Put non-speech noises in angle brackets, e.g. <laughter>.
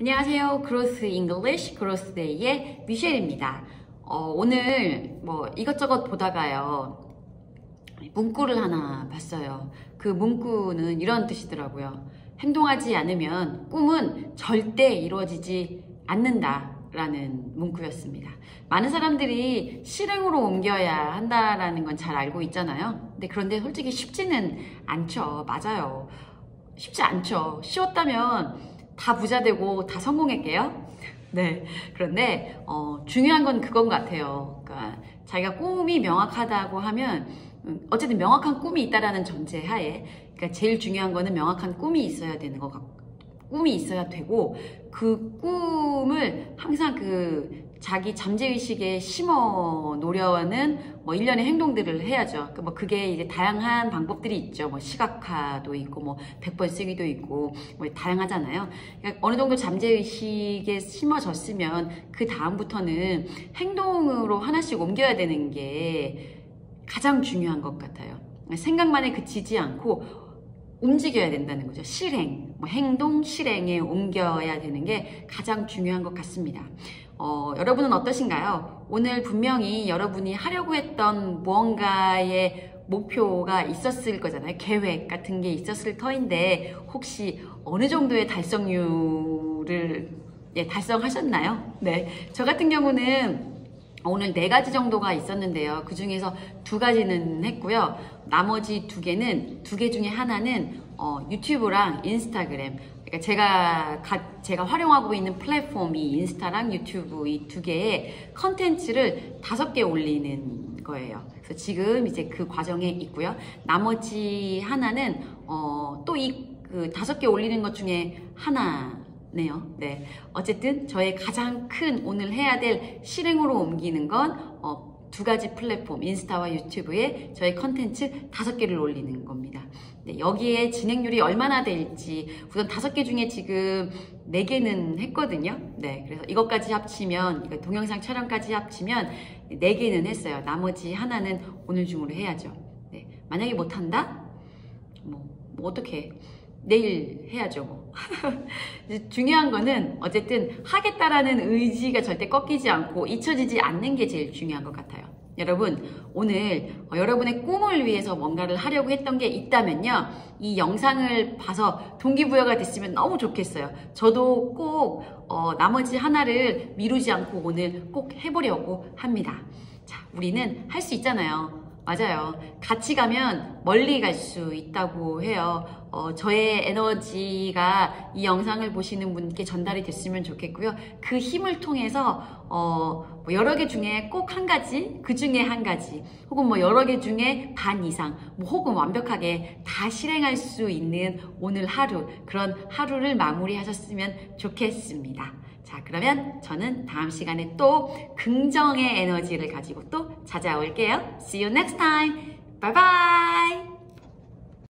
안녕하세요. Growth English Growth Day의 미셸입니다. 어, 오늘 뭐 이것저것 보다가요. 문구를 하나 봤어요. 그 문구는 이런 뜻이더라고요. 행동하지 않으면 꿈은 절대 이루어지지 않는다. 라는 문구였습니다. 많은 사람들이 실행으로 옮겨야 한다라는 건 잘 알고 있잖아요. 근데 그런데 솔직히 쉽지는 않죠. 맞아요. 쉽지 않죠. 쉬웠다면 다 부자 되고 다 성공할게요. 네. 그런데 어, 중요한 건 그건 같아요. 그러니까 자기가 꿈이 명확하다고 하면 음, 어쨌든 명확한 꿈이 있다라는 전제 하에 그러니까 제일 중요한 거는 명확한 꿈이 있어야 되는 것 같고 꿈이 있어야 되고 그 꿈을 항상 그 자기 잠재의식에 심어 놓려는 뭐 일련의 행동들을 해야죠. 그뭐 그게 이제 다양한 방법들이 있죠. 뭐 시각화도 있고 뭐 100번 쓰기도 있고 뭐 다양하잖아요. 그러니까 어느 정도 잠재의식에 심어졌으면 그 다음부터는 행동으로 하나씩 옮겨야 되는 게 가장 중요한 것 같아요. 생각만에 그치지 않고 움직여야 된다는 거죠. 실행, 뭐 행동, 실행에 옮겨야 되는 게 가장 중요한 것 같습니다. 어, 여러분은 어떠신가요? 오늘 분명히 여러분이 하려고 했던 무언가의 목표가 있었을 거잖아요. 계획 같은 게 있었을 터인데 혹시 어느 정도의 달성률을 예, 달성하셨나요? 네. 저 같은 경우는 오늘 네 가지 정도가 있었는데요. 그 중에서 두 가지는 했고요. 나머지 두 개는 두 개 중에 하나는 어, 유튜브랑 인스타그램 그러니까 제가 가, 제가 활용하고 있는 플랫폼이 인스타랑 유튜브 이 두 개의 컨텐츠를 다섯 개 올리는 거예요. 그래서 지금 이제 그 과정에 있고요. 나머지 하나는 어, 또이 그 다섯 개 올리는 것 중에 하나 네요. 네. 어쨌든 저의 가장 큰 오늘 해야 될 실행으로 옮기는 건 어, 두 가지 플랫폼 인스타와 유튜브에 저의 컨텐츠 다섯 개를 올리는 겁니다. 네, 여기에 진행률이 얼마나 될지 우선 다섯 개 중에 지금 네 개는 했거든요. 네, 그래서 이것까지 합치면 동영상 촬영까지 합치면 네 개는 했어요. 나머지 하나는 오늘 중으로 해야죠. 네, 만약에 못한다? 뭐, 뭐 어떻게 내일 해야죠 뭐. <laughs> 중요한 거는 어쨌든 하겠다라는 의지가 절대 꺾이지 않고 잊혀지지 않는 게 제일 중요한 것 같아요. 여러분 오늘 어, 여러분의 꿈을 위해서 뭔가를 하려고 했던 게 있다면요 이 영상을 봐서 동기부여가 됐으면 너무 좋겠어요 저도 꼭 어, 나머지 하나를 미루지 않고 오늘 꼭 해보려고 합니다 자 우리는 할 수 있잖아요 맞아요. 같이 가면 멀리 갈 수 있다고 해요. 어, 저의 에너지가 이 영상을 보시는 분께 전달이 됐으면 좋겠고요. 그 힘을 통해서 어, 뭐 여러 개 중에 꼭 한 가지, 그 중에 한 가지, 혹은 뭐 여러 개 중에 반 이상, 뭐 혹은 완벽하게 다 실행할 수 있는 오늘 하루, 그런 하루를 마무리하셨으면 좋겠습니다. 자, 그러면 저는 다음 시간에 또 긍정의 에너지를 가지고 또 찾아올게요. See you next time. Bye bye.